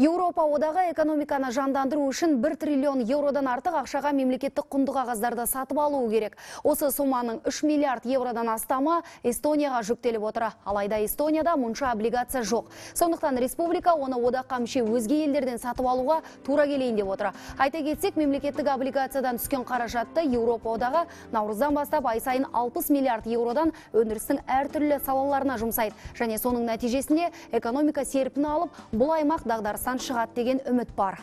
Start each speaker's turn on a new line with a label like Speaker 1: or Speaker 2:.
Speaker 1: Еуропа одағы экономиканы жандандыру үшін 1 триллион еуродан артық ақшаға мемлекеттік құнды қағаздарды сатып алуы керек. Осы соманың 3 миллиард евродан астамы Эстонияға жүктеліп отыр. Алайда Эстонияда мұнша облигация жоқ. Сондықтан республика оны одаққа мүше өзге елдерден сатып алуға тура келейін деп отыр. Айта кетсек, мемлекеттік облигациядан түскен қаражатты Еуропа одағы наурыздан бастап ай сайын 60 миллиард еуродан өндірістің әртүрлі салаларына жұмсайды. Және соның нәтижесінде экономика серпіні алып, бұл аймақ дағдарыстан шығады деген үміт бар.